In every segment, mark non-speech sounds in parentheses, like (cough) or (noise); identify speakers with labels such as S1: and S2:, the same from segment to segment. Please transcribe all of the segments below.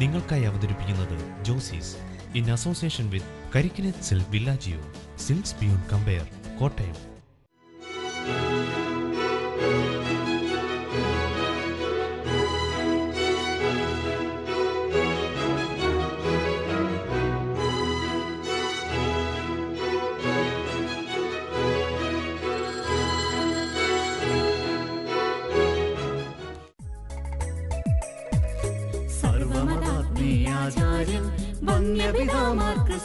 S1: നിങ്ങൾക്കായി അവതരിപ്പിക്കുന്നത് Josie's. In association with കരിക്കിനെ silk Villaggio silks beyond compare Kottayam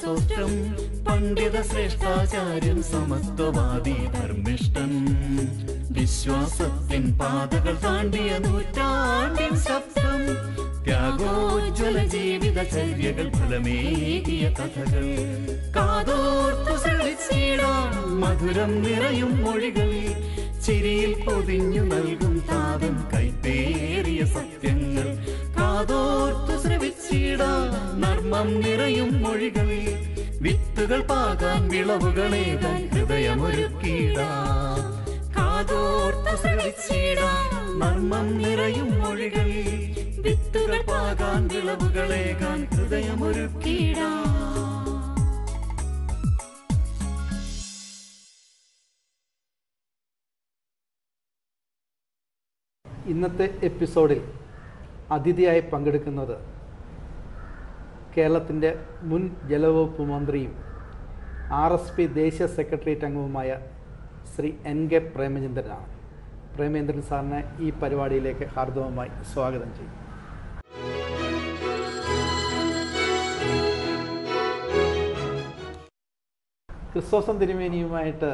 S2: വന്യപിതാമാർക്ക് പണ്ഡിത ശ്രേഷ്ഠാചാര്യൻ സമത്വവാദി ധർമ്മിഷ്ടൻ വിശ്വാസത്തിൻ പാതകൾ താണ്ടിയ നൂറ്റാണ്ടിൻ ശബ്ദം ത്യാഗോജ്വല ജീവിത ചര്യകൾ ഫലമേകിയ കഥകൾ. കാതോർത്തു മധുരം നിറയും മൊഴികളിൽ ചിരിയിൽ പൊതിഞ്ഞു നൽകും താതൻ കൈപ്പേറിയ സത്യങ്ങൾ. കാതോർത്തു ശ്രവിച്ചിടാം. നിറയും മൊഴികളിൽ വിത്തുകൾ പാകാൻ വിളവുകളേകാൻ ഹൃദയമൊരുക്കിടാം കാതോർത്തു ശ്രവിച്ചിടാം. നർമ്മം നിറയും മൊഴികളിൽ വിത്തുകൾ പാകാൻ വിളവുകളേകാൻ ഹൃദയമൊരുക്കിടാം
S3: ഇന്നത്തെ എപ്പിസോഡിൽ അതിഥിയായി പങ്കെടുക്കുന്നത് കേരളത്തിന്റെ മുൻ ജലവകുപ്പ് മന്ത്രിയും ആർ എസ് പി ദേശീയ സെക്രട്ടേറിയറ്റ് അംഗവുമായ ശ്രീ എൻ കെ പ്രേമചന്ദ്രനാണ്. പ്രേമചന്ദ്രൻ സാറിനെ ഈ പരിപാടിയിലേക്ക് ഹാർദവമായി സ്വാഗതം ചെയ്യും. ക്രിസ്തോസം തിരുമേനിയുമായിട്ട്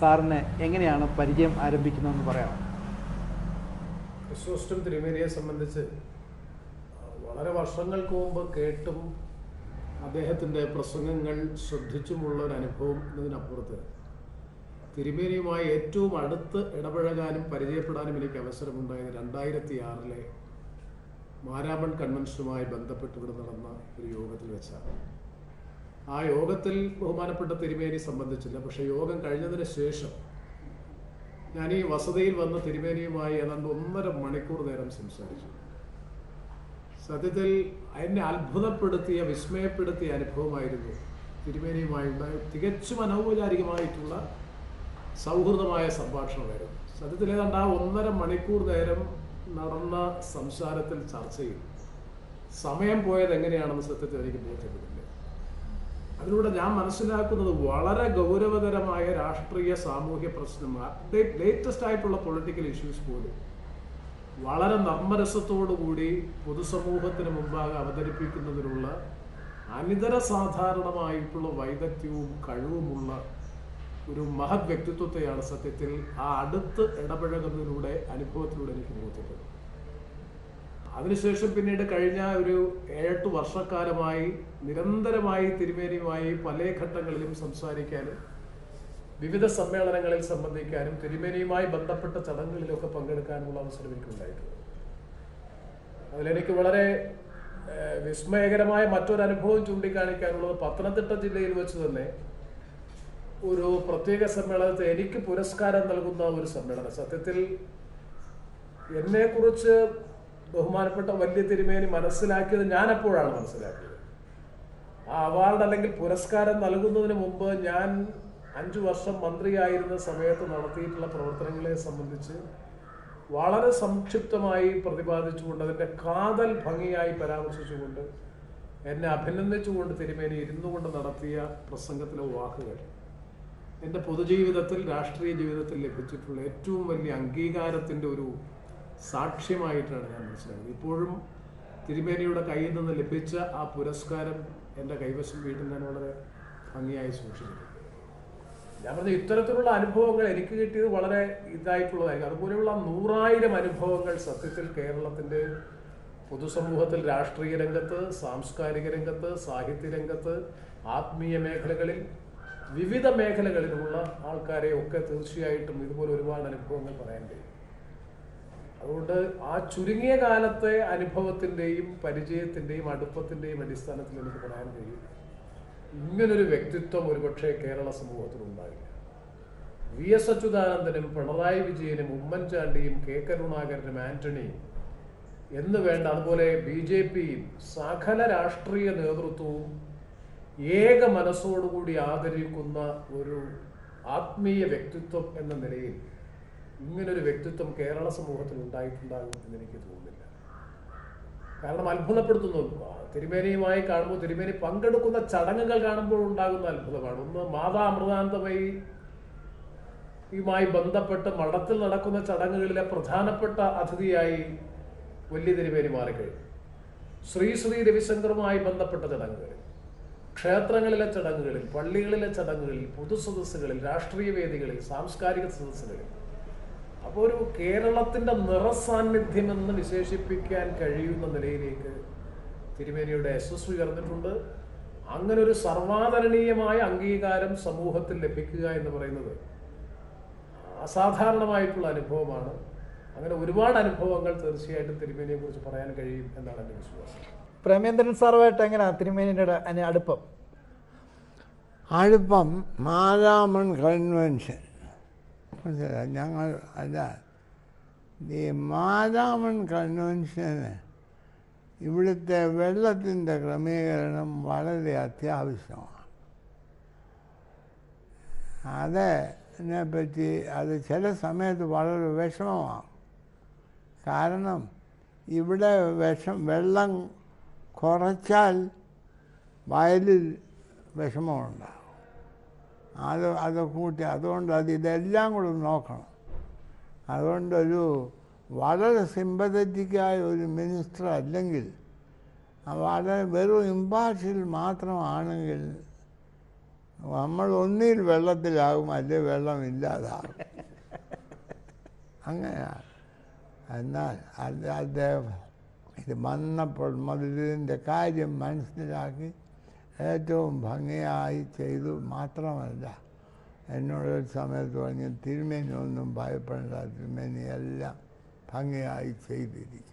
S3: സാറിന് എങ്ങനെയാണ് പരിചയം ആരംഭിക്കുന്നതെന്ന് പറയാമോ?
S4: ക്രിസ്തോസ്റ്റം തിരുമേനിയെ സംബന്ധിച്ച് വളരെ വർഷങ്ങൾക്ക് മുമ്പ് കേട്ടും അദ്ദേഹത്തിന്റെ പ്രസംഗങ്ങൾ ശ്രദ്ധിച്ചുമുള്ള ഒരു അനുഭവം എന്നതിനപ്പുറത്ത് തിരുമേനിയുമായി ഏറ്റവും അടുത്ത് ഇടപഴകാനും പരിചയപ്പെടാനും എനിക്ക് അവസരമുണ്ടായത് രണ്ടായിരത്തി ആറിലെ മാരാമൺ കൺവെൻഷനുമായി ബന്ധപ്പെട്ട് ഇവിടെ നടന്ന ഒരു യോഗത്തിൽ വെച്ചാണ്. ആ യോഗത്തിൽ ബഹുമാനപ്പെട്ട തിരുമേനി സംബന്ധിച്ചില്ല പക്ഷേ യോഗം കഴിഞ്ഞതിന് ശേഷം ഞാൻ ഈ വസതിയിൽ വന്ന് തിരുമേനിയുമായി ഏതാണ്ട് ഒന്നര മണിക്കൂർ നേരം സംസാരിച്ചു. സത്യത്തിൽ എന്നെ അത്ഭുതപ്പെടുത്തിയ വിസ്മയപ്പെടുത്തിയ അനുഭവമായിരുന്നു തിരുമേനിയുമായി ഉണ്ടായ തികച്ചും അനൗപചാരികമായിട്ടുള്ള സൗഹൃദമായ സംഭാഷണമായിരുന്നു. സത്യത്തിൽ ഏതാണ്ട് ആ ഒന്നര മണിക്കൂർ നേരം നടന്ന സംസാരത്തിൽ ചർച്ചയിൽ സമയം പോയത് എങ്ങനെയാണെന്ന് സത്യത്തിൽ എനിക്ക് ബോധ്യപ്പെട്ടില്ല അതിലൂടെ ഞാൻ മനസ്സിലാക്കുന്നത് വളരെ ഗൗരവതരമായ രാഷ്ട്രീയ സാമൂഹ്യ പ്രശ്നം ലേറ്റസ്റ്റ് ആയിട്ടുള്ള പൊളിറ്റിക്കൽ ഇഷ്യൂസ് പോലും. വളരെ നർമ്മരസത്തോടുകൂടി പൊതുസമൂഹത്തിന് മുമ്പാകെ അവതരിപ്പിക്കുന്നതിനുള്ള അനിതര സാധാരണമായിട്ടുള്ള വൈദഗ്ധ്യവും കഴിവുമുള്ള ഒരു മഹത് വ്യക്തിത്വത്തെയാണ് സത്യത്തിൽ ആ അടുത്ത് ഇടപഴകുന്നതിലൂടെ അനുഭവത്തിലൂടെ എനിക്ക് ബോധ്യപ്പെട്ടത് അതിനുശേഷം പിന്നീട് കഴിഞ്ഞ ഒരു ഏഴെട്ട് വർഷക്കാലമായി നിരന്തരമായി തിരുമേനിയുമായി പല ഘട്ടങ്ങളിലും സംസാരിക്കാനും വിവിധ സമ്മേളനങ്ങളിൽ സംബന്ധിക്കാനും തിരുമേനിയുമായി ബന്ധപ്പെട്ട ചടങ്ങുകളിലൊക്കെ പങ്കെടുക്കാനുള്ള അവസരം എനിക്കുണ്ടായിട്ടുണ്ട്. അതിലെനിക്ക് വളരെ വിസ്മയകരമായ മറ്റൊരു അനുഭവം ചൂണ്ടിക്കാണിക്കാനുള്ളത് പത്തനംതിട്ട ജില്ലയിൽ വെച്ച് തന്നെ ഒരു പ്രത്യേക സമ്മേളനത്തെ എനിക്ക് പുരസ്കാരം നൽകുന്ന ഒരു സമ്മേളനം. സത്യത്തിൽ എന്നെ കുറിച്ച് ബഹുമാനപ്പെട്ട വലിയ തിരുമേനി മനസ്സിലാക്കിയത് ഞാൻ എപ്പോഴാണ് മനസ്സിലാക്കിയത്? ആ അവാർഡ് അല്ലെങ്കിൽ പുരസ്കാരം നൽകുന്നതിന് മുമ്പ് ഞാൻ അഞ്ചു വർഷം മന്ത്രിയായിരുന്ന സമയത്ത് നടത്തിയിട്ടുള്ള പ്രവർത്തനങ്ങളെ സംബന്ധിച്ച് വളരെ സംക്ഷിപ്തമായി പ്രതിപാദിച്ചുകൊണ്ട് അതിന്റെ കാതൽ ഭംഗിയായി പരാമർശിച്ചുകൊണ്ട് എന്നെ അഭിനന്ദിച്ചുകൊണ്ട് തിരുമേനി ഇരുന്നു കൊണ്ട് നടത്തിയ പ്രസംഗത്തിലെ വാക്കുകൾ എന്റെ പൊതുജീവിതത്തിൽ രാഷ്ട്രീയ ജീവിതത്തിൽ ലഭിച്ചിട്ടുള്ള ഏറ്റവും വലിയ അംഗീകാരത്തിന്റെ ഒരു സാക്ഷ്യമായിട്ടാണ് ഞാൻ മനസ്സിലാക്കുന്നത്. ഇപ്പോഴും തിരുമേനിയുടെ കയ്യിൽ നിന്ന് ലഭിച്ച ആ പുരസ്കാരം എന്റെ കൈവശം വീട്ടിൽ ഞാൻ വളരെ ഭംഗിയായി സൂക്ഷിക്കുന്നു. ഞാൻ പറഞ്ഞ ഇത്തരത്തിലുള്ള അനുഭവങ്ങൾ എനിക്ക് കിട്ടിയത് വളരെ ഇതായിട്ടുള്ളതായിരിക്കും. അതുപോലെയുള്ള നൂറായിരം അനുഭവങ്ങൾ സത്യത്തിൽ കേരളത്തിന്റെ പൊതുസമൂഹത്തിൽ രാഷ്ട്രീയ രംഗത്ത് സാംസ്കാരിക രംഗത്ത് സാഹിത്യ രംഗത്ത് ആത്മീയ മേഖലകളിൽ വിവിധ മേഖലകളിലുള്ള ആൾക്കാരെ ഒക്കെ തീർച്ചയായിട്ടും ഇതുപോലെ ഒരുപാട് അനുഭവങ്ങൾ പറയാൻ കഴിയും. അതുകൊണ്ട് ആ ചുരുങ്ങിയ കാലത്തെ അനുഭവത്തിന്റെയും പരിചയത്തിന്റെയും അടുപ്പത്തിന്റെയും അടിസ്ഥാനത്തിൽ എനിക്ക് പറയാൻ കഴിയും. ഇങ്ങനൊരു വ്യക്തിത്വം ഒരുപക്ഷെ കേരള സമൂഹത്തിൽ ഉണ്ടാകില്ല വി എസ് അച്യുതാനന്ദനും പിണറായി വിജയനും ഉമ്മൻചാണ്ടിയും കെ കരുണാകരനും ആന്റണിയും എന്ന് വേണ്ട അതുപോലെ ബി ജെ പിയും സകല രാഷ്ട്രീയ നേതൃത്വവും ഏക മനസ്സോടുകൂടി ആദരിക്കുന്ന ഒരു ആത്മീയ വ്യക്തിത്വം എന്ന നിലയിൽ ഇങ്ങനൊരു വ്യക്തിത്വം കേരള സമൂഹത്തിൽ ഉണ്ടായിട്ടുണ്ടാകും എന്ന് എനിക്ക് തോന്നുന്നില്ല. കാരണം അത്ഭുതപ്പെടുത്തുന്നു. തിരുമേനിയുമായി കാണുമ്പോൾ തിരുമേനി പങ്കെടുക്കുന്ന ചടങ്ങുകൾ കാണുമ്പോൾ ഉണ്ടാകുന്ന അത്ഭുതമാണ്. ഒന്ന് മാതാ അമൃതാനന്ദമയി യുമായി ബന്ധപ്പെട്ട് മഠത്തിൽ നടക്കുന്ന ചടങ്ങുകളിലെ പ്രധാനപ്പെട്ട അതിഥിയായി വലിയ തിരുമേനി മാറിക്കഴിഞ്ഞു. ശ്രീ ശ്രീ രവിശങ്കറുമായി ബന്ധപ്പെട്ട ചടങ്ങുകളിൽ ക്ഷേത്രങ്ങളിലെ ചടങ്ങുകളിൽ പള്ളികളിലെ ചടങ്ങുകളിൽ പൊതുസദസ്സുകളിൽ രാഷ്ട്രീയ വേദികളിൽ സാംസ്കാരിക സദസ്സുകളിൽ അപ്പോൾ ഒരു കേരളത്തിന്റെ നിറസാന്നിധ്യം എന്ന് വിശേഷിപ്പിക്കാൻ കഴിയുന്ന നിലയിലേക്ക് തിരുമേനിയുടെ യശസ് ഉയർന്നിട്ടുണ്ട്. അങ്ങനെ ഒരു സർവാദരണീയമായ അംഗീകാരം സമൂഹത്തിൽ ലഭിക്കുക എന്ന് പറയുന്നത് അസാധാരണമായിട്ടുള്ള അനുഭവമാണ്. അങ്ങനെ ഒരുപാട് അനുഭവങ്ങൾ തീർച്ചയായിട്ടും തിരുമേനിയെ കുറിച്ച് പറയാൻ കഴിയും എന്നാണ് എന്റെ വിശ്വാസം.
S3: പ്രേമേന്ദ്രൻ സാറുമായിട്ട് എങ്ങനെയാണ് തിരുമേനിയുടെ അടുപ്പം?
S5: അടുപ്പം മാരാമൺ കൺവെൻഷൻ. മനസ്സിലായോ? ഞങ്ങൾ അല്ല ഈ മാരാമൺ കൺവെൻഷന് ഇവിടുത്തെ വെള്ളത്തിന്റെ ക്രമീകരണം വളരെ അത്യാവശ്യമാണ് അതിനെ പറ്റി അത് ചില സമയത്ത് വളരെ വിഷമമാണ് കാരണം ഇവിടെ വിഷം വെള്ളം കുറച്ചാൽ വയലിൽ വിഷമമുണ്ടാകും അത് അത് കൂട്ടി അതുകൊണ്ട് അത് ഇതെല്ലാം കൂടെ നോക്കണം. അതുകൊണ്ടൊരു വളരെ സിമ്പതറ്റിക്കായ ഒരു മിനിസ്റ്റർ അല്ലെങ്കിൽ ആ വളരെ വെറും ഇമ്പാർഷ്യൽ മാത്രമാണെങ്കിൽ നമ്മൾ ഒന്നിൽ വെള്ളത്തിലാകും അല്ലെ വെള്ളം ഇല്ലാതാകും. അങ്ങനെയാണ്. എന്നാൽ അത് അദ്ദേഹം ഇത് വന്നപ്പോൾ മുതൽ ഇതിന്റെ കാര്യം മനസ്സിലാക്കി ഏറ്റവും ഭംഗിയായി ചെയ്തു മാത്രമല്ല എന്നോടൊരു സമയത്ത് പറഞ്ഞു തിരുമേനി ഒന്നും ഭയപ്പെടേണ്ട തിരുമേനി എല്ലാം ഭംഗിയായി ചെയ്തിരിക്കും.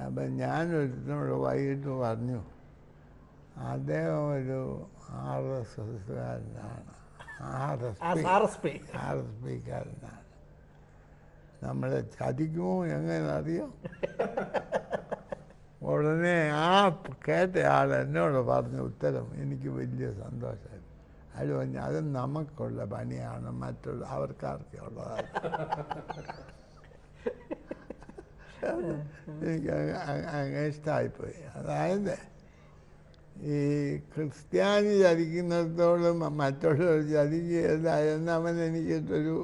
S5: അപ്പം ഞാനൊരുത്തിനോട് വൈകിട്ട് പറഞ്ഞു അദ്ദേഹം ഒരു ആർ എസ് എസ്കാരനാണ് ആർ എസ്
S3: ആ
S5: P
S3: R S P.
S5: R S പിക്കാരനാണ്. നമ്മളെ ചതിക്കുമോ എങ്ങനെ അറിയാം (laughs) ഉടനെ ആ കേട്ട ആൾ എന്നോട് പറഞ്ഞ ഉത്തരം. എനിക്ക് വലിയ സന്തോഷമായി അയാൾ പറഞ്ഞു അത് നമുക്കുള്ള പണിയാണ് മറ്റുള്ള അവർക്കാർക്കുള്ളതാണ് എനിക്ക് അങ്ങനെ അങ്ങ് അങ്ങ് ഇഷ്ടമായിപ്പോയി അതായത് ഈ ക്രിസ്ത്യാനി ചതിക്കുന്നിടത്തോളം മറ്റുള്ളവർ ചതിക്കുകയല്ല എന്നവൻ എനിക്കിട്ടൊരു.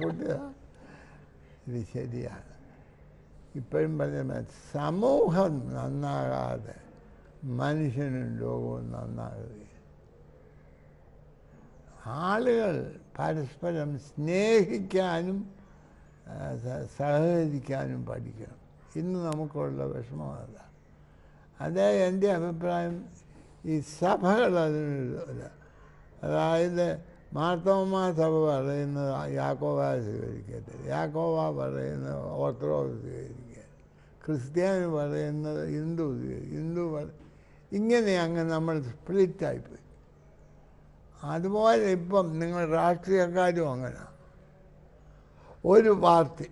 S5: കൂട്ടിയതാണ്. ഇത് ശരിയാണ്. ഇപ്പോഴും പറഞ്ഞ സമൂഹം നന്നാകാതെ മനുഷ്യനും ലോകവും നന്നാകുകയില്ല ആളുകൾ പരസ്പരം സ്നേഹിക്കാനും സഹകരിക്കാനും പഠിക്കണം. ഇന്ന് നമുക്കുള്ള വിഷമം അതാണ് അതേ എന്റെ അഭിപ്രായം ഈ സഭകൾ അതിനുള്ള അതായത് മാർത്തോമാ സഭ പറയുന്നത് യാക്കോവ സ്വീകരിക്കട്ടെ. യാക്കോവ പറയുന്നത് ഓർത്തഡോക്സ് സ്വീകരിക്കുക ക്രിസ്ത്യാനി പറയുന്നത് ഹിന്ദു ഹിന്ദു ഇങ്ങനെ അങ്ങ് നമ്മൾ സ്പ്ലിറ്റായിപ്പോയി. അതുപോലെ ഇപ്പം നിങ്ങൾ രാഷ്ട്രീയക്കാരും അങ്ങനെ. ഒരു പാർട്ടി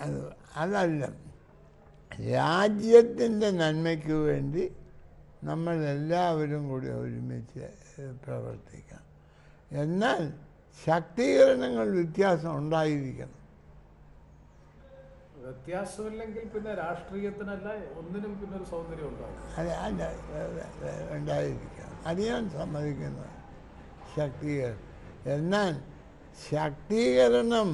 S5: അത് അതല്ല രാജ്യത്തിന്റെ നന്മയ്ക്ക് വേണ്ടി നമ്മളെല്ലാവരും കൂടി ഒരുമിച്ച് പ്രവർത്തിക്കണം. എന്നാൽ ശക്തീകരണങ്ങൾ വ്യത്യാസം ഉണ്ടായിരിക്കണം.
S4: വ്യത്യാസമില്ലെങ്കിൽ പിന്നെ രാഷ്ട്രീയത്തിനല്ല ഒന്നിനും പിന്നെ ഒരു സൗന്ദര്യം ഉണ്ടാകും
S5: അത് അല്ല അത് ഞാൻ സമ്മതിക്കുന്നു ശക്തീകരണം എന്നാൽ ശാക്തീകരണം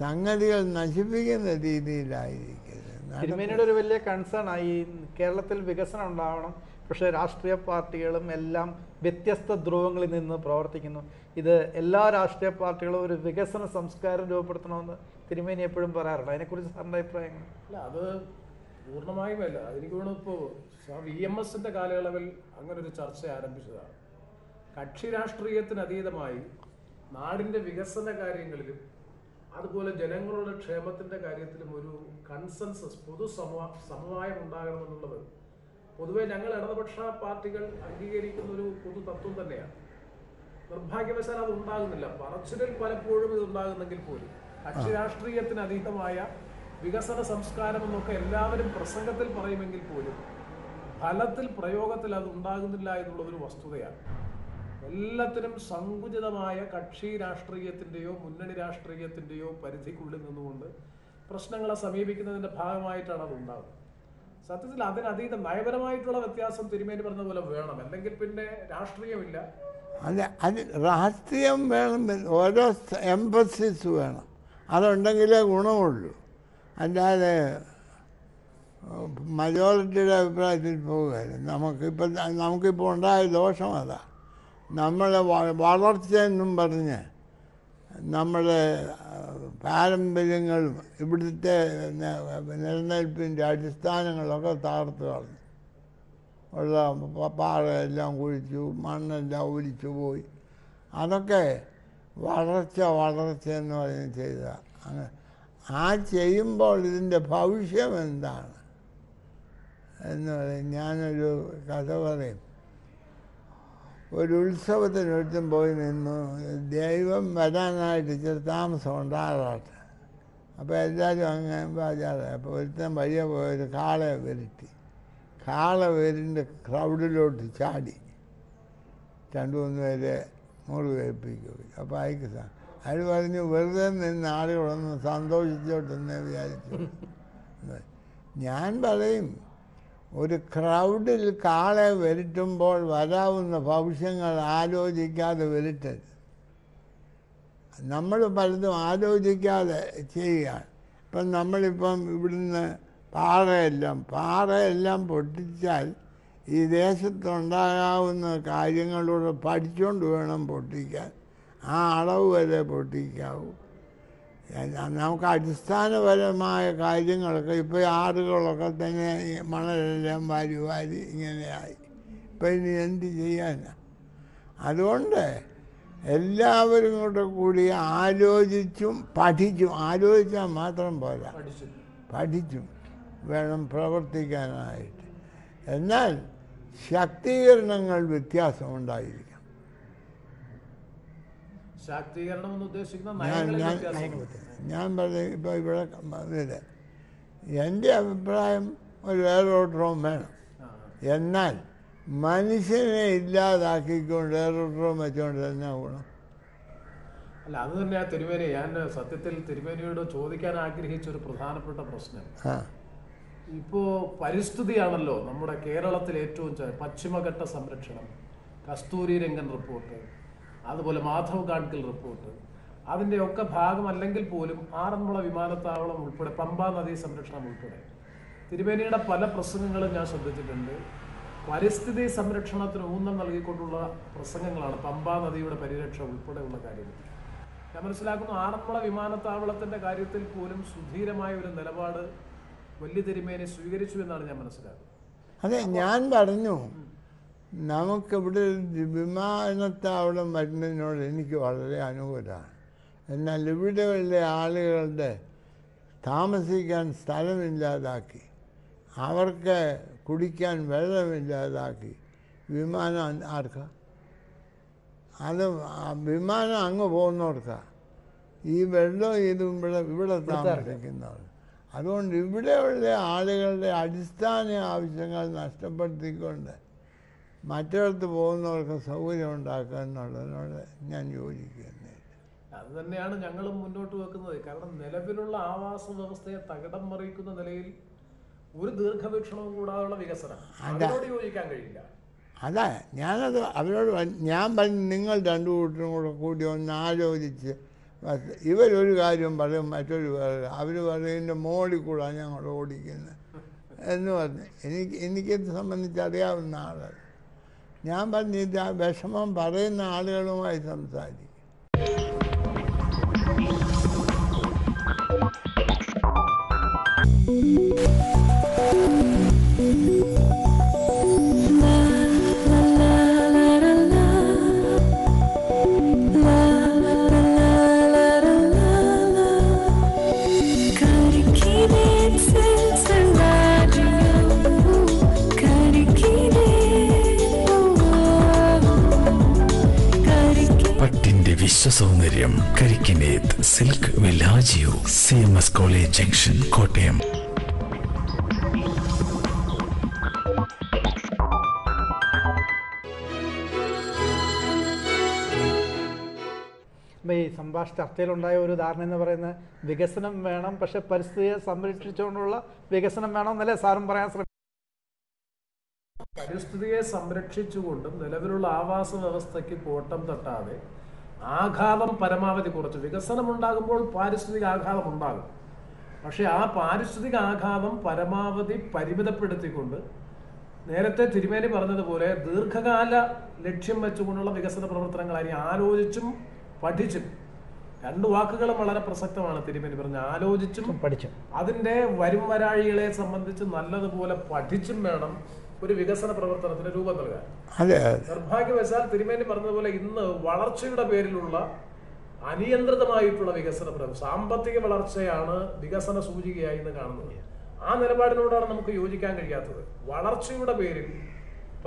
S5: സംഗതികൾ നശിപ്പിക്കുന്ന രീതിയിലായിരിക്കരുത്.
S3: തിരുമേനിയുടെ ഒരു വലിയ കൺസേൺ ആയി കേരളത്തിൽ വികസനം ഉണ്ടാവണം. പക്ഷേ രാഷ്ട്രീയ പാർട്ടികളും എല്ലാം വ്യത്യസ്ത ധ്രുവങ്ങളിൽ നിന്ന് പ്രവർത്തിക്കുന്നു. ഇത് എല്ലാ രാഷ്ട്രീയ പാർട്ടികളും ഒരു വികസന സംസ്കാരം രൂപപ്പെടുത്തണമെന്ന് തിരുമേനി എപ്പോഴും പറയാറുണ്ട്. അതിനെക്കുറിച്ച് സാറിന്റെ അഭിപ്രായങ്ങൾ?
S4: അല്ല അത് പൂർണമായും അല്ല. എനിക്ക് ഇപ്പോ വി എം എസിന്റെ കാലയളവിൽ അങ്ങനെ ഒരു ചർച്ച ആരംഭിച്ചതാണ്. കക്ഷി രാഷ്ട്രീയത്തിന് അതീതമായി നാടിന്റെ വികസന കാര്യങ്ങളിലും അതുപോലെ ജനങ്ങളുടെ ക്ഷേമത്തിന്റെ കാര്യത്തിലും ഒരു കൺസെൻസസ് പൊതു സമ സമവായം ഉണ്ടാകണമെന്നുള്ളത് പൊതുവെ ഞങ്ങൾ ഇടതുപക്ഷ പാർട്ടികൾ അംഗീകരിക്കുന്ന ഒരു പൊതു തത്വം തന്നെയാണ്. നിർഭാഗ്യവശാൽ അത് ഉണ്ടാകുന്നില്ല. പറച്ചിലിൽ പലപ്പോഴും ഇത് ഉണ്ടാകുന്നെങ്കിൽ പോലും. കക്ഷി രാഷ്ട്രീയത്തിന് അതീതമായ വികസന സംസ്കാരം എന്നൊക്കെ എല്ലാവരും പ്രസംഗത്തിൽ പറയുമെങ്കിൽ പോലും ഫലത്തിൽ പ്രയോഗത്തിൽ അത് ഉണ്ടാകുന്നില്ല എന്നുള്ളതൊരു വസ്തുതയാണ്. എല്ലാത്തിനും സങ്കുചിതമായ കക്ഷി രാഷ്ട്രീയത്തിന്റെയോ മുന്നണി രാഷ്ട്രീയത്തിന്റെയോ പരിധിക്കുള്ളിൽ നിന്നുകൊണ്ട് പ്രശ്നങ്ങളെ സമീപിക്കുന്നതിന്റെ ഭാഗമായിട്ടാണ് അത് ഉണ്ടാകുന്നത് സത്യത്തിൽ അതിനതീതം നയപരമായിട്ടുള്ള വ്യത്യാസം തിരുമേനി പറഞ്ഞ പോലെ വേണം. അല്ലെങ്കിൽ പിന്നെ രാഷ്ട്രീയമില്ല.
S5: അല്ല അത് രാഷ്ട്രീയം വേണം ഓരോ എംബസിസ് വേണം. അതുണ്ടെങ്കിലേ ഗുണമുള്ളൂ. അല്ലാതെ മജോറിറ്റിയുടെ അഭിപ്രായത്തിൽ പോകുകയല്ല നമുക്കിപ്പോൾ നമുക്കിപ്പോൾ ഉണ്ടായ ദോഷം അതാ. നമ്മളെ വളർച്ചയെന്നും പറഞ്ഞ് നമ്മുടെ പാരമ്പര്യങ്ങളും ഇവിടുത്തെ നിലനിൽപ്പിന്റെ അടിസ്ഥാനങ്ങളൊക്കെ തകർത്ത് കളഞ്ഞു ഉള്ള പാറയെല്ലാം കുഴിച്ചു മണ്ണെല്ലാം ഒലിച്ചു പോയി. അതൊക്കെ വളർച്ച വളർച്ച എന്ന് പറയുന്നത് ചെയ്ത. അങ്ങനെ ആ ചെയ്യുമ്പോൾ ഇതിന്റെ ഭവിഷ്യം എന്താണ്? എന്ന് പറയും. ഞാനൊരു കഥ പറയും. ഒരു ഉത്സവത്തിന് ഒരുത്തും പോയി നിന്നു. ദൈവം വരാനായിട്ട് ഇച്ചിരി താമസം ഉണ്ടാകാട്ടെ അപ്പോൾ എല്ലാവരും അങ്ങനെ ബാജാറായി അപ്പോൾ ഒരുത്തൻ വഴിയെ പോയൊരു കാളയെ വരുത്തി കാള വരിന്റെ ക്രൗഡിലോട്ട് ചാടി. രണ്ടു മൂന്ന് പേരെ മുറിവേൽപ്പിക്കുക അപ്പോൾ അയക്ക് സാ. അയാൾ പറഞ്ഞു വെറുതെ നിന്ന് ആളുകളൊന്ന് സന്തോഷിച്ചോട്ടെന്ന് വിചാരിച്ചു. (laughs) ഞാൻ പറയും ഒരു ക്രൗഡിൽ കാളെ വരുത്തുമ്പോൾ വരാവുന്ന ഭവിഷ്യങ്ങൾ ആലോചിക്കാതെ വരുത്തരുത്. നമ്മൾ പലതും ആലോചിക്കാതെ ചെയ്യുകയാണ്. ഇപ്പം നമ്മളിപ്പം ഇവിടുന്ന് പാറയെല്ലാം പാറയെല്ലാം പൊട്ടിച്ചാൽ ഈ ദേശത്തുണ്ടാകാവുന്ന കാര്യങ്ങളോട് പഠിച്ചുകൊണ്ട് വേണം പൊട്ടിക്കാൻ. ആ അളവ് വരെ പൊട്ടിക്കാവൂ. നമുക്ക് അടിസ്ഥാനപരമായ കാര്യങ്ങളൊക്കെ ഇപ്പോൾ ആറുകളൊക്കെ തന്നെ മണലെല്ലാം വാരി വാരി ഇങ്ങനെയായി. ഇപ്പം ഇനി എന്ത് ചെയ്യാനാ? അതുകൊണ്ട് എല്ലാവരും കൂടെ കൂടി ആലോചിച്ചും പഠിച്ചും ആലോചിച്ചാൽ മാത്രം പോരാ.
S4: പഠിച്ചും
S5: വേണം പ്രവർത്തിക്കാനായിട്ട്. എന്നാൽ ശാക്തീകരണങ്ങൾ വ്യത്യാസമുണ്ടായിരിക്കും ഞാൻ പറഞ്ഞ ഇപ്പോൾ ഇവിടെ എന്റെ അഭിപ്രായം ഒരു എയറോഡ്രോം വേണം. എന്നാൽ മനുഷ്യനെ ഇല്ലാതാക്കിക്കൊണ്ട് എയറോഡ്രോം വെച്ചുകൊണ്ട് തന്നെ ഗുണം?
S4: അല്ല അത് തന്നെയാ തിരുമേനി. ഞാൻ സത്യത്തിൽ തിരുമേനിയോട് ചോദിക്കാൻ ആഗ്രഹിച്ച ഒരു പ്രധാനപ്പെട്ട പ്രശ്നം. ഇപ്പോ പരിസ്ഥിതിയാണല്ലോ നമ്മുടെ കേരളത്തിൽ ഏറ്റവും പശ്ചിമഘട്ട സംരക്ഷണം. കസ്തൂരി രംഗൻ റിപ്പോർട്ട് അതുപോലെ മാധവ് ഗാഡ്ഗിൽ റിപ്പോർട്ട്. അതിന്റെ ഒക്കെ ഭാഗമല്ലെങ്കിൽ പോലും ആറന്മുള വിമാനത്താവളം ഉൾപ്പെടെ പമ്പാ നദീ സംരക്ഷണം ഉൾപ്പെടെ. തിരുമേനിയുടെ പല പ്രസംഗങ്ങളും ഞാൻ ശ്രദ്ധിച്ചിട്ടുണ്ട്. പരിസ്ഥിതി സംരക്ഷണത്തിന് ഊന്നൽ നൽകിക്കൊണ്ടുള്ള പ്രസംഗങ്ങളാണ് പമ്പാ നദിയുടെ പരിരക്ഷ ഉൾപ്പെടെയുള്ള കാര്യങ്ങൾ. ഞാൻ മനസ്സിലാക്കുന്നു ആറന്മുള വിമാനത്താവളത്തിന്റെ കാര്യത്തിൽ പോലും സുധീരമായ ഒരു നിലപാട് വലിയ തിരുമേനെ സ്വീകരിച്ചു എന്നാണ് ഞാൻ മനസ്സിലാക്കുന്നത്.
S5: അതെ ഞാൻ പറഞ്ഞു നമുക്കിവിടെ വിമാനത്താവളം വരുന്നതിനോട് എനിക്ക് വളരെ അനുകൂലമാണ്. എന്നാൽ ഇവിടെയുള്ള ആളുകളുടെ താമസിക്കാൻ സ്ഥലമില്ലാതാക്കി അവർക്ക് കുടിക്കാൻ വെള്ളമില്ലാതാക്കി വിമാനം ആർക്കാ? അത് വിമാനം അങ്ങ് പോകുന്നവർക്കാ? ഈ വെള്ളം ഇതും ഇവിടെ ഇവിടെ താമസിക്കുന്നവർ അതുകൊണ്ട് ഇവിടെയുള്ള ആളുകളുടെ അടിസ്ഥാന ആവശ്യങ്ങൾ നഷ്ടപ്പെടുത്തിക്കൊണ്ട് മറ്റിടത്ത് പോകുന്നവർക്ക് സൗകര്യം ഉണ്ടാക്കുക എന്നുള്ളതിനോട് ഞാൻ യോജിക്കുന്നില്ല.
S4: അത് തന്നെയാണ് ഞങ്ങളും മുന്നോട്ട് വെക്കുന്നത്. കാരണം നിലവിലുള്ള ആവാസ വ്യവസ്ഥയെ തകിടം മറിയിക്കുന്ന നിലയിൽ ഒരു ദീർഘവീക്ഷണവും കൂടാതെയുള്ള വികസനം. അതിനോട് യോജിക്കാൻ കഴിയില്ല.
S5: അതാ. ഞാനത് അവരോട് ഞാൻ പറഞ്ഞു നിങ്ങൾ രണ്ടു കൂട്ടരും കൂടെ കൂടി ഒന്ന് ആലോചിച്ച് ഇവരൊരു കാര്യം പറയും മറ്റൊരു പറയും. അവർ പറയുന്നതിന്റെ മോളിൽ കൂടെ ഞങ്ങൾ ഓടിക്കുന്നത് എന്ന് പറഞ്ഞു. എനിക്ക് എനിക്കിത് സംബന്ധിച്ച് അറിയാവുന്ന ആളാണ്. ഞാൻ പറഞ്ഞിട്ട് ആ വിഷമം പറയുന്ന ആളുകളുമായി സംസാരിക്കും.
S6: വിശ്വസൗന്ദര്യം Karikkineth silk Villaggio C M S college junction Kottayam.
S3: ഈ സംഭാഷ ചർച്ചയിലുണ്ടായ ഒരു ധാരണ എന്ന് പറയുന്നത് വികസനം വേണം പക്ഷെ പരിസ്ഥിതിയെ സംരക്ഷിച്ചുകൊണ്ടുള്ള വികസനം വേണം എന്നല്ലേ സാറും പറയാൻ ശ്രമിക്കും
S4: പരിസ്ഥിതിയെ സംരക്ഷിച്ചുകൊണ്ടും നിലവിലുള്ള ആവാസ വ്യവസ്ഥയ്ക്ക് കോട്ടം തട്ടാതെ ആഘാതം പരമാവധി കുറച്ചു. വികസനം ഉണ്ടാകുമ്പോൾ പാരിസ്ഥിതിക ആഘാതം ഉണ്ടാകും. പക്ഷേ ആ പാരിസ്ഥിതിക ആഘാതം പരമാവധി പരിമിതപ്പെടുത്തിക്കൊണ്ട് നേരത്തെ തിരുമേനി പറഞ്ഞതുപോലെ ദീർഘകാല ലക്ഷ്യം വെച്ചുകൊണ്ടുള്ള വികസന പ്രവർത്തനങ്ങൾ അതിനെ ആലോചിച്ചും പഠിച്ചും രണ്ട് വാക്കുകളും വളരെ പ്രസക്തമാണ് തിരുമേനി പറഞ്ഞ. ആലോചിച്ചും
S3: പഠിച്ചും.
S4: അതിന്റെ വരും വരാഴികളെ സംബന്ധിച്ച് നല്ലതുപോലെ പഠിച്ചും വേണം. ഒരു വികസന പ്രവർത്തനത്തിന് രൂപം നൽകാൻ.
S5: അതെ
S4: നിർഭാഗ്യവശാൽ തിരുമേനി പറഞ്ഞതുപോലെ ഇന്ന് വളർച്ചയുടെ പേരിലുള്ള അനിയന്ത്രിതമായിട്ടുള്ള വികസന സാമ്പത്തിക വളർച്ചയാണ് വികസന സൂചികയായി ഇന്ന് കാണുന്നത്. ആ നിലപാടിനോടാണ് നമുക്ക് യോജിക്കാൻ കഴിയാത്തത്. വളർച്ചയുടെ പേരിൽ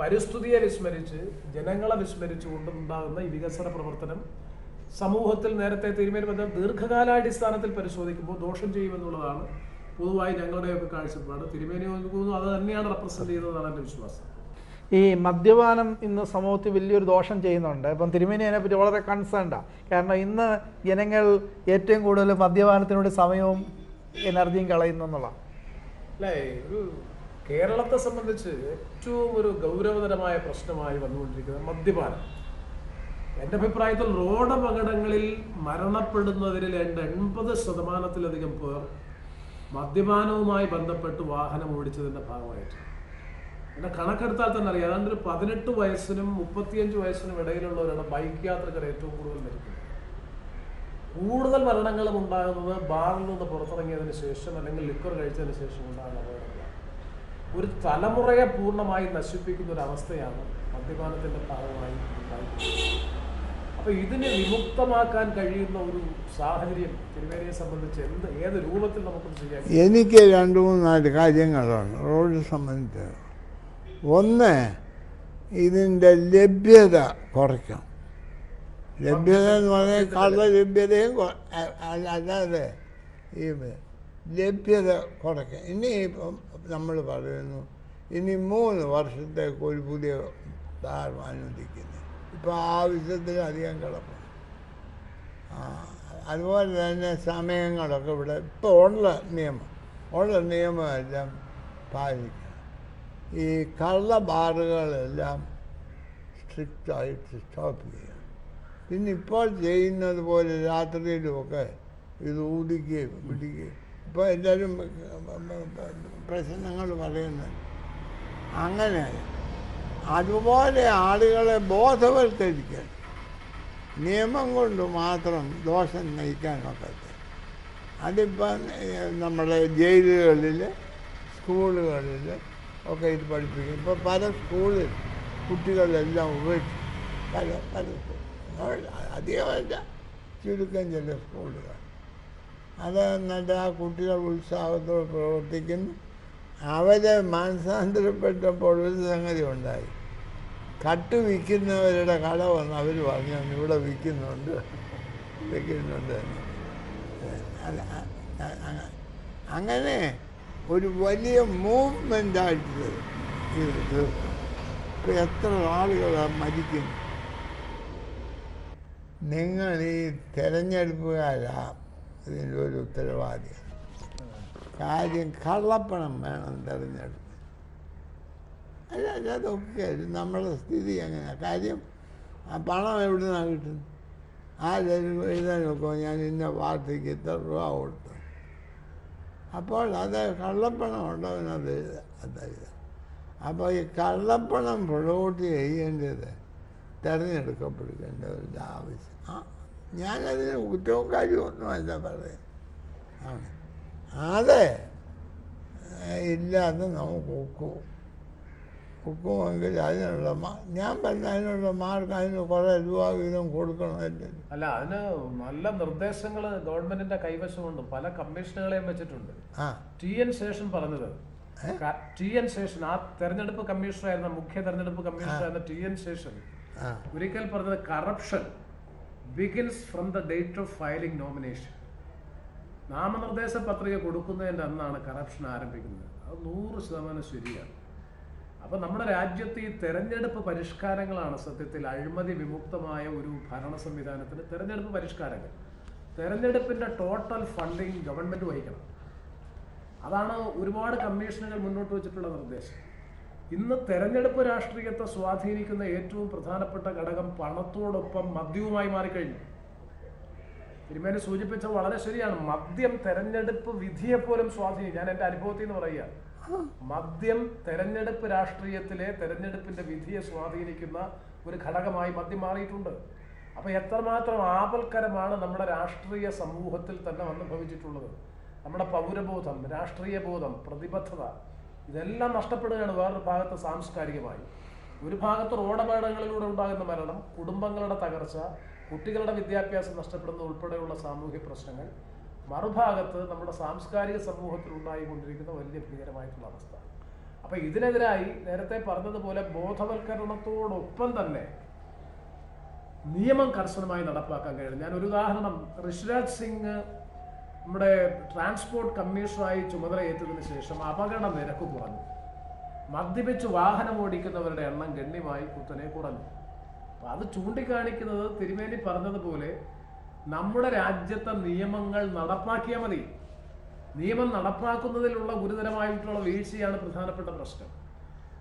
S4: പരിസ്ഥിതിയെ വിസ്മരിച്ച് ജനങ്ങളെ വിസ്മരിച്ചുകൊണ്ട് ഉണ്ടാകുന്ന ഈ വികസന പ്രവർത്തനം സമൂഹത്തിൽ നേരത്തെ തിരുമേനി ബന്ധം ദീർഘകാലാടിസ്ഥാനത്തിൽ പരിശോധിക്കുമ്പോൾ ദോഷം ചെയ്യുമെന്നുള്ളതാണ് പൊതുവായി ഞങ്ങളുടെയൊക്കെ കാഴ്ചപ്പാട് തിരുമേനി തോന്നുന്നു അത് തന്നെയാണ് റെപ്രസെന്റ് ചെയ്യുന്നതാണ് എന്റെ വിശ്വാസം.
S3: ഈ മദ്യപാനം ഇന്ന് സമൂഹത്തിൽ വലിയൊരു ദോഷം ചെയ്യുന്നുണ്ട്. ഇപ്പം തിരുമേനി അതിനെപ്പറ്റി വളരെ കൺസേൺഡാണ് കാരണം ഇന്ന് ജനങ്ങൾ ഏറ്റവും കൂടുതൽ മദ്യപാനത്തിനോട് സമയവും എനർജിയും കളയുന്നു എന്നുള്ളതാണ്.
S4: അല്ലേ ഒരു കേരളത്തെ സംബന്ധിച്ച് ഏറ്റവും ഒരു ഗൗരവതരമായ പ്രശ്നമായി വന്നുകൊണ്ടിരിക്കുന്നത് മദ്യപാനം. എന്റെ അഭിപ്രായത്തിൽ റോഡ് അപകടങ്ങളിൽ മരണപ്പെടുന്നവരിൽ എന്റെ എൺപത് ശതമാനത്തിലധികം പേർ മദ്യപാനവുമായി ബന്ധപ്പെട്ട് വാഹനം ഓടിച്ചതിന്റെ ഭാഗമായിട്ട്. എന്റെ കണക്കെടുത്താൽ തന്നെ അറിയാം. ഏതാണ്ട് ഒരു പതിനെട്ട് വയസ്സിനും മുപ്പത്തിയഞ്ച് വയസ്സിനും ഇടയിലുള്ളവരാണ് ബൈക്ക് യാത്രക്കാർ ഏറ്റവും കൂടുതൽ മരിക്കുന്നത്. കൂടുതൽ മരണങ്ങളും ഉണ്ടാകുന്നത് ബാറിൽ നിന്ന് പുറത്തിറങ്ങിയതിന് ശേഷം അല്ലെങ്കിൽ ലിക്വർ കഴിച്ചതിന് ശേഷം ഉണ്ടാകുന്ന അപകടങ്ങളാണ്. ഒരു തലമുറയെ പൂർണമായി നശിപ്പിക്കുന്ന ഒരു അവസ്ഥയാണ് മദ്യപാനത്തിന്റെ ഭാഗമായി ഉണ്ടായിട്ടുള്ളത് അപ്പൊ ഇതിനെ വിമുക്തമാക്കാൻ കഴിയുന്ന ഒരു സാഹചര്യം തിരുവേനയെ സംബന്ധിച്ച് എന്ത് ഏത് രൂപത്തിൽ നമുക്ക് ചെയ്യാം?
S5: എനിക്ക് രണ്ട് മൂന്നാൽ കാര്യങ്ങളാണ് റോഡ് സംബന്ധിച്ച്. ഒന്ന് ഇതിന്റെ ലഭ്യത കുറയ്ക്കണം. ലഭ്യത എന്ന് പറഞ്ഞാൽ കള്ള ലഭ്യതയും അല്ലാതെ ഈ ലഭ്യത കുറയ്ക്കാം. ഇനി ഇപ്പം നമ്മൾ പറയുന്നു ഇനി മൂന്ന് വർഷത്തേക്ക് ഒരു പുതിയ അനുവദിക്കുന്നു ഇപ്പോൾ ആവശ്യത്തിലധികം കിടക്കും അതുപോലെ തന്നെ സമയങ്ങളൊക്കെ ഇവിടെ ഇപ്പോൾ ഉള്ള നിയമം ഉള്ള നിയമമെല്ലാം പാലിക്കണം. ഈ കള്ള ബാറുകളെല്ലാം സ്ട്രിക്റ്റായിട്ട് സ്റ്റോപ്പ് ചെയ്യണം. പിന്നെ ഇപ്പോൾ ചെയ്യുന്നത് പോലെ രാത്രിയിലുമൊക്കെ ഇത് ഊതിക്കുകയും പിടിക്കുകയും. ഇപ്പോൾ എല്ലാവരും പ്രശ്നങ്ങൾ പറയുന്നത് അങ്ങനെ അതുപോലെ ആളുകളെ ബോധവൽക്കരിക്കാൻ നിയമം കൊണ്ട് മാത്രം ദോഷം നയിക്കാൻ ഒക്കത്തില്ല. അതിപ്പം നമ്മുടെ ജയിലുകളിൽ സ്കൂളുകളിൽ ഒക്കെ ഇത് പഠിപ്പിക്കും. ഇപ്പോൾ പല സ്കൂളിൽ കുട്ടികളെല്ലാം ഉപേക്ഷിച്ചു പല പല അധികമല്ല ചുരുക്കം ചില സ്കൂളുകൾ. അത് എന്നിട്ട് ആ കുട്ടികൾ ഉത്സാഹത്തോടെ പ്രവർത്തിക്കുന്നു. അവരെ മാനസാന്തരപ്പെട്ടപ്പോൾ ഒരു സംഗതി ഉണ്ടായി. കട്ട് വിൽക്കുന്നവരുടെ കട വന്ന് അവർ പറഞ്ഞു ഇവിടെ വിൽക്കുന്നുണ്ട്. വിൽക്കുന്നുണ്ട്. അങ്ങനെ ഒരു വലിയ മൂവ്മെന്റായിട്ട് ഇത് ഇപ്പം എത്ര ആളുകളാണ് മരിക്കുന്നു. നിങ്ങൾ ഈ തിരഞ്ഞെടുപ്പുകാരാ ഇതിന്റെ ഒരു ഉത്തരവാദിയാണ് കാര്യം കള്ളപ്പണം വേണം തെരഞ്ഞെടുപ്പ്. അല്ല അതൊക്കെ നമ്മുടെ സ്ഥിതി അങ്ങനെയാണ് കാര്യം ആ പണം എവിടെ നിന്നാണ് കിട്ടുന്നത്? ആരെങ്കിലും എഴുതാൻ നോക്കുമോ ഞാൻ ഇന്ന പാർട്ടിക്ക് ഇത്ര രൂപ കൊടുത്തു. അപ്പോൾ അത് കള്ളപ്പണം ഉണ്ടവനത് എഴുതാം. അത് അപ്പോൾ ഈ കള്ളപ്പണം പുഴകൂട്ടി ചെയ്യേണ്ടത് തിരഞ്ഞെടുക്കപ്പെടുക്കേണ്ട ഒരു ആവശ്യം. ആ ഞാനതിന് കുറ്റവും കാര്യമൊന്നുമല്ല പറയുന്നത്. ആണ് അതെ ഇല്ലാതെ നമുക്ക് ഒക്കും ഒക്കുമെങ്കിൽ അതിനുള്ള ഞാൻ പറഞ്ഞ അതിനുള്ള മാർക്ക് അതിന് കുറേ രൂപ വീതം കൊടുക്കണമല്ലേ
S4: അല്ല അതിന് നല്ല നിർദ്ദേശങ്ങൾ ഗവൺമെന്റിന്റെ കൈവശമുണ്ട്. പല കമ്മീഷനുകളെയും വെച്ചിട്ടുണ്ട്.
S5: ആ.
S4: ടി എൻ ശേഷൻ പറഞ്ഞത്. ടി എൻ ശേഷൻ ആ തെരഞ്ഞെടുപ്പ് കമ്മീഷണറായിരുന്ന മുഖ്യ തെരഞ്ഞെടുപ്പ് കമ്മീഷണറായിരുന്ന ടി എൻ ശേഷൻ ഒരിക്കൽ പറഞ്ഞത് corruption begins from the date of filing nomination നാമനിർദ്ദേശ പത്രിക കൊടുക്കുന്നതിന്റെ അന്നാണ് കറപ്ഷൻ ആരംഭിക്കുന്നത്. അത് നൂറ് ശതമാനം ശരിയാണ്. അപ്പം നമ്മുടെ രാജ്യത്ത് ഈ തെരഞ്ഞെടുപ്പ് പരിഷ്കാരങ്ങളാണ് സത്യത്തിൽ അഴിമതി വിമുക്തമായ ഒരു ഭരണ സംവിധാനത്തിന് തെരഞ്ഞെടുപ്പ് പരിഷ്കാരങ്ങൾ. തെരഞ്ഞെടുപ്പിന്റെ ടോട്ടൽ ഫണ്ടിങ് ഗവൺമെന്റ് വഹിക്കണം. അതാണ് ഒരുപാട് കമ്മീഷനുകൾ മുന്നോട്ട് വെച്ചിട്ടുള്ള നിർദ്ദേശം. ഇന്ന് തെരഞ്ഞെടുപ്പ് രാഷ്ട്രീയത്തെ സ്വാധീനിക്കുന്ന ഏറ്റവും പ്രധാനപ്പെട്ട ഘടകം പണത്തോടൊപ്പം മദ്യവുമായി മാറിക്കഴിഞ്ഞു. തിരുമേനി സൂചിപ്പിച്ച വളരെ ശരിയാണ്. മദ്യം തെരഞ്ഞെടുപ്പ് വിധിയെ പോലും സ്വാധീനിക്കും ഞാൻ എന്റെ അനുഭവത്തിൽ നിന്ന് പറയുക. മദ്യം തെരഞ്ഞെടുപ്പ് രാഷ്ട്രീയത്തിലെ തെരഞ്ഞെടുപ്പിന്റെ വിധിയെ സ്വാധീനിക്കുന്ന ഒരു ഘടകമായി മദ്യം മാറിയിട്ടുണ്ട്. അപ്പൊ എത്രമാത്രം ആപൽക്കരമാണ് നമ്മുടെ രാഷ്ട്രീയ സമൂഹത്തിൽ തന്നെ വന്ന് ഭവിച്ചിട്ടുള്ളത്. നമ്മുടെ പൗരബോധം രാഷ്ട്രീയ ബോധം പ്രതിബദ്ധത ഇതെല്ലാം നഷ്ടപ്പെടുകയാണ് വേറൊരു ഭാഗത്ത് സാംസ്കാരികമായി. ഒരു ഭാഗത്ത് റോഡപകടങ്ങളിലൂടെ ഉണ്ടാകുന്ന മരണം കുടുംബങ്ങളുടെ തകർച്ച കുട്ടികളുടെ വിദ്യാഭ്യാസം നഷ്ടപ്പെടുന്ന ഉൾപ്പെടെയുള്ള സാമൂഹ്യ പ്രശ്നങ്ങൾ മറുഭാഗത്ത് നമ്മുടെ സാംസ്കാരിക സമൂഹത്തിൽ ഉണ്ടായിക്കൊണ്ടിരിക്കുന്ന വലിയ ഭീകരമായിട്ടുള്ള അവസ്ഥ. അപ്പൊ ഇതിനെതിരായി നേരത്തെ പറഞ്ഞതുപോലെ ബോധവൽക്കരണത്തോടൊപ്പം തന്നെ നിയമം കർശനമായി നടപ്പാക്കാൻ കഴിയും ഞാൻ ഒരു ഉദാഹരണം ഋഷിരാജ് സിംഗ് നമ്മുടെ ട്രാൻസ്പോർട്ട് കമ്മീഷണറായി ചുമതലയേറ്റതിനു ശേഷം അപകട നിരക്ക് കുറഞ്ഞു. മദ്യപിച്ച് വാഹനം ഓടിക്കുന്നവരുടെ എണ്ണം ഗണ്യമായി കുത്തനെ കുറഞ്ഞു. അപ്പൊ അത് ചൂണ്ടിക്കാണിക്കുന്നത് തിരുമേനി പറഞ്ഞതുപോലെ നമ്മുടെ രാജ്യത്തെ നിയമങ്ങൾ നടപ്പാക്കിയാൽ മതി നിയമം നടപ്പാക്കുന്നതിലുള്ള ഗുരുതരമായിട്ടുള്ള വീഴ്ചയാണ് പ്രധാനപ്പെട്ട പ്രശ്നം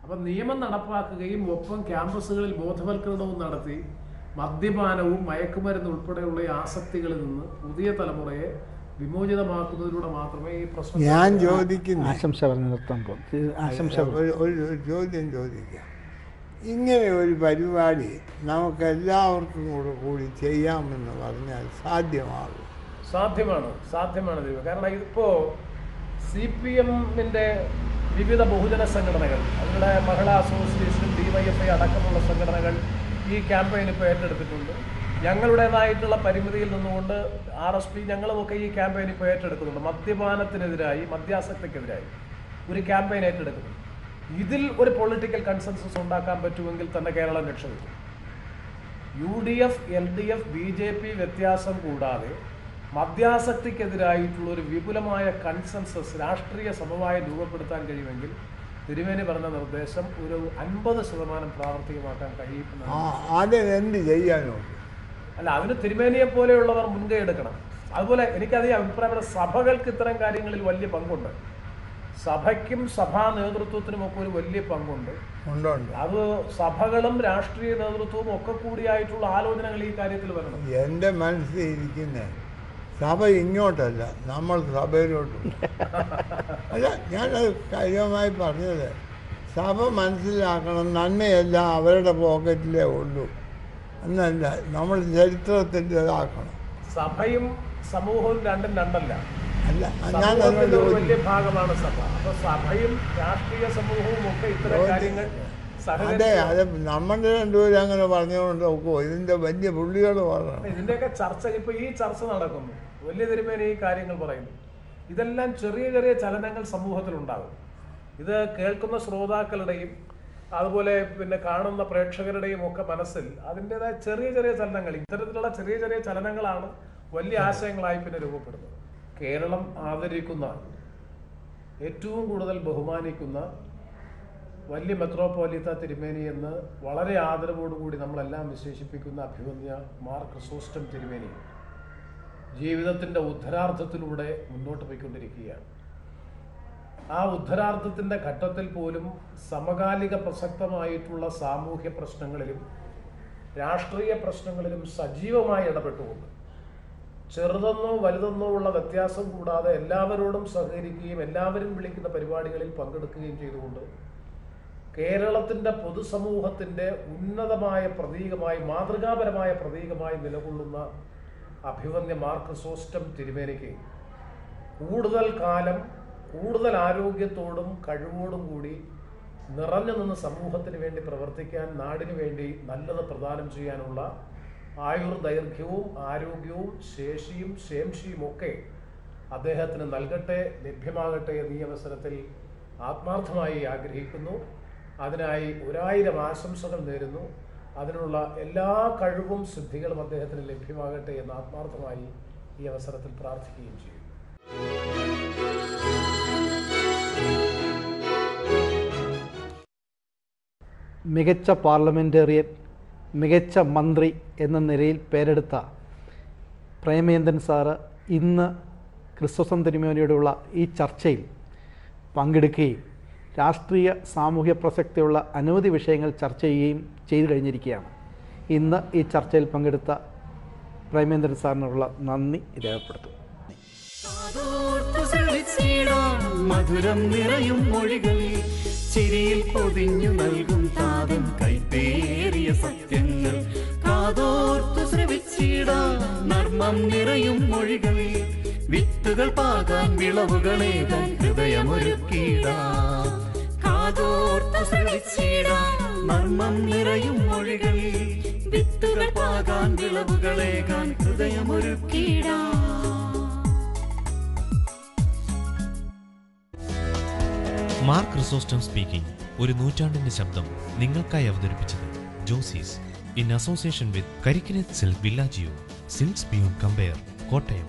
S4: അപ്പം നിയമം നടപ്പാക്കുകയും ഒപ്പം ക്യാമ്പസുകളിൽ ബോധവൽക്കരണവും നടത്തി മദ്യപാനവും മയക്കുമരുന്ന് ഉൾപ്പെടെയുള്ള ആസക്തികളിൽ നിന്ന് പുതിയ തലമുറയെ വിമോചിതമാക്കുന്നതിലൂടെ മാത്രമേ ഈ പ്രശ്നം
S5: ഞാൻ ചോദിക്കുന്നു
S3: ആശംസ പറഞ്ഞു നിർത്താൻ പോകും ആശംസ
S5: ഒരു ചോദ്യം ചോദിക്കാം ഇങ്ങനെ ഒരു പരിപാടി നമുക്കെല്ലാവർക്കും കൂടെ കൂടി ചെയ്യാമെന്ന് പറഞ്ഞാൽ സാധ്യമാകും.
S4: സാധ്യമാണ് സാധ്യമാണ് കാരണം ഇപ്പോൾ സി പി എമ്മിന്റെ വിവിധ ബഹുജന സംഘടനകൾ അവരുടെ മഹിളാ അസോസിയേഷൻ ഡിവൈഎഫ്ഐ അടക്കമുള്ള സംഘടനകൾ ഈ ക്യാമ്പയിൻ ഇപ്പോൾ ഏറ്റെടുത്തിട്ടുണ്ട്. ഞങ്ങളുടേതായിട്ടുള്ള പരിമിതിയിൽ നിന്നുകൊണ്ട് ആർ എസ് പി ഞങ്ങളുമൊക്കെ ഈ ക്യാമ്പയിൻ ഇപ്പോൾ ഏറ്റെടുക്കുന്നുണ്ട്. മദ്യപാനത്തിനെതിരായി മദ്യാസക്തിക്കെതിരായി ഒരു ക്യാമ്പയിൻ ഏറ്റെടുക്കുന്നു ഇതിൽ ഒരു പൊളിറ്റിക്കൽ കൺസെൻസസ് ഉണ്ടാക്കാൻ പറ്റുമെങ്കിൽ തന്നെ കേരളം രക്ഷപ്പെട്ടു. U D F L D F B J P വ്യത്യാസം കൂടാതെ മദ്യാസക്തിക്കെതിരായിട്ടുള്ള ഒരു വിപുലമായ കൺസെൻസസ് രാഷ്ട്രീയ സമവായം രൂപപ്പെടുത്താൻ കഴിയുമെങ്കിൽ തിരുമേനി പറഞ്ഞ നിർദ്ദേശം ഒരു അൻപത് ശതമാനം പ്രാവർത്തികമാക്കാൻ
S5: കഴിയും എന്ത് ചെയ്യാനോ?
S4: അല്ല അതിന് തിരുമേനിയെ പോലെയുള്ളവർ മുൻകൈ എടുക്കണം. അതുപോലെ എനിക്കതേ അഭിപ്രായപ്പെട്ട സഭകൾക്ക് ഇത്തരം കാര്യങ്ങളിൽ വലിയ പങ്കുണ്ട്. സഭയ്ക്കും സഭാ നേതൃത്വത്തിനും ഒക്കെ ഒരു വലിയ പങ്കുണ്ട്.
S5: ഉണ്ടുണ്ട്
S4: അത് സഭകളും രാഷ്ട്രീയ നേതൃത്വവും ഒക്കെ കൂടിയായിട്ടുള്ള ആലോചനകൾ ഈ കാര്യത്തിൽ വരണം.
S5: എന്റെ മനസ്സിൽ ഇരിക്കുന്ന സഭ ഇങ്ങോട്ടല്ല നമ്മൾ സഭയിലോട്ട്. അല്ല ഞാനത് കാര്യമായി പറഞ്ഞത് സഭ മനസ്സിലാക്കണം നന്മയെല്ലാം അവരുടെ പോക്കറ്റിലേ ഉള്ളൂ. എന്നല്ല നമ്മൾ ചരിത്രത്തിന്റെതാക്കണം.
S4: സഭയും സമൂഹവും രണ്ടും രണ്ടല്ല.
S5: അല്ല ഞാൻ.
S4: വലിയ ഭാഗമാണ് സഭ. അപ്പൊ സഭയും രാഷ്ട്രീയ സമൂഹവും ഒക്കെ ഇത്തരം കാര്യങ്ങൾ
S5: അത് നമ്മുടെ രണ്ടുപേരും അങ്ങനെ പറഞ്ഞുകൊണ്ട് നോക്കുമോ ഇതിന്റെ വലിയ പുള്ളികൾ പറഞ്ഞു
S4: ഇതിന്റെയൊക്കെ ചർച്ച ഇപ്പൊ ഈ ചർച്ച നടക്കുന്നു. വലിയ തിരുമേനി ഈ കാര്യങ്ങൾ പറയുന്നു. ഇതെല്ലാം ചെറിയ ചെറിയ ചലനങ്ങൾ സമൂഹത്തിൽ ഉണ്ടാകും ഇത് കേൾക്കുന്ന ശ്രോതാക്കളുടെയും അതുപോലെ പിന്നെ കാണുന്ന പ്രേക്ഷകരുടെയും ഒക്കെ മനസ്സിൽ അതിന്റെതായ ചെറിയ ചെറിയ ചലനങ്ങൾ ഇത്തരത്തിലുള്ള ചെറിയ ചെറിയ ചലനങ്ങളാണ് വലിയ ആശയങ്ങളായി പിന്നെ രൂപപ്പെടുന്നത്. കേരളം ആദരിക്കുന്ന ഏറ്റവും കൂടുതൽ ബഹുമാനിക്കുന്ന വലിയ മെത്രോപോലിത്ത തിരുമേനി എന്ന് വളരെ ആദരവോടുകൂടി നമ്മളെല്ലാം വിശേഷിപ്പിക്കുന്ന അഭിമന്യ മാർ ക്രിസോസ്റ്റം തിരുമേനി ജീവിതത്തിന്റെ ഉദ്ധരാർത്ഥത്തിലൂടെ മുന്നോട്ട് പോയിക്കൊണ്ടിരിക്കുകയാണ്. ആ ഉദ്ധരാർത്ഥത്തിന്റെ ഘട്ടത്തിൽ പോലും സമകാലിക പ്രസക്തമായിട്ടുള്ള സാമൂഹ്യ പ്രശ്നങ്ങളിലും രാഷ്ട്രീയ പ്രശ്നങ്ങളിലും സജീവമായി ഇടപെട്ടുകൊണ്ട് ചെറുതെന്നോ വലുതെന്നോ ഉള്ള വ്യത്യാസം കൂടാതെ എല്ലാവരോടും സഹകരിക്കുകയും എല്ലാവരും വിളിക്കുന്ന പരിപാടികളിൽ പങ്കെടുക്കുകയും ചെയ്തുകൊണ്ട് കേരളത്തിന്റെ പൊതുസമൂഹത്തിന്റെ ഉന്നതമായ പ്രതീകമായി മാതൃകാപരമായ പ്രതീകമായി നിലകൊള്ളുന്ന അഭിവന്യ മാർക്ക് സോസ്റ്റം തിരുമേനിക്ക് കൂടുതൽ കാലം കൂടുതൽ ആരോഗ്യത്തോടും കഴിവോടും കൂടി നിറഞ്ഞു നിന്ന് സമൂഹത്തിന് വേണ്ടി പ്രവർത്തിക്കാൻ നാടിനു വേണ്ടി നല്ലത് പ്രദാനം ചെയ്യാനുള്ള ആയുർദൈർഘ്യവും ആരോഗ്യവും ശേഷിയും ശേംഷിയും ഒക്കെ അദ്ദേഹത്തിന് നൽകട്ടെ ലഭ്യമാകട്ടെ എന്ന് ഈ അവസരത്തിൽ ആത്മാർത്ഥമായി ആഗ്രഹിക്കുന്നു. അതിനായി ഒരായിരം ആശംസകൾ നേരുന്നു. അതിനുള്ള എല്ലാ കഴിവും സിദ്ധികളും അദ്ദേഹത്തിന് ലഭ്യമാകട്ടെ എന്ന് ആത്മാർത്ഥമായി ഈ അവസരത്തിൽ പ്രാർത്ഥിക്കുകയും ചെയ്യും
S3: മികച്ച പാർലമെന്റേറിയൻ മികച്ച മന്ത്രി എന്ന നിലയിൽ പേരെടുത്ത പ്രേമേന്ദ്രൻ സാറ് ഇന്ന് ക്രിസ്തുസം തിരുമേനിയോടുള്ള ഈ ചർച്ചയിൽ പങ്കെടുക്കുകയും രാഷ്ട്രീയ സാമൂഹ്യ പ്രസക്തിയുള്ള അനവധി വിഷയങ്ങൾ ചർച്ച ചെയ്യുകയും ചെയ്തു കഴിഞ്ഞിരിക്കുകയാണ്. ഇന്ന് ഈ ചർച്ചയിൽ പങ്കെടുത്ത പ്രേമേന്ദ്രൻ സാറിനുള്ള നന്ദി രേഖപ്പെടുത്തുന്നു.
S2: കാതോർത്തു മധുരം നിറയും മൊഴികളിൽ ചിരിയിൽ പൊതിഞ്ഞു നൽകും താതൻ കൈപ്പേറിയ സത്യങ്ങൾ. കാതോർത്തു ശ്രവിച്ചിടാം നർമ്മം നിറയും മൊഴികളിൽ വിത്തുകൾ പാകാൻ വിളവുകളേകാൻ ഹൃദയമൊരുക്കിടാം കാതോർത്തു ശ്രവിച്ചിടാം നർമ്മം നിറയും മൊഴികളിൽ വിത്തുകൾ പാകാൻ വിളവുകളേകാൻ ഹൃദയമൊരുക്കിടാം
S1: മാർക്ക് ക്രിസോസ്റ്റം സ്പീക്കിംഗ് ഒരു നൂറ്റാണ്ടിന്റെ ശബ്ദം നിങ്ങൾക്കായി അവതരിപ്പിച്ചത് ജോസീസ് in association with കരിക്കിനെ silk Villaggio silks beyond compare Kottayam.